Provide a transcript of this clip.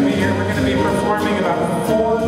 going to be here. We're going to be performing about four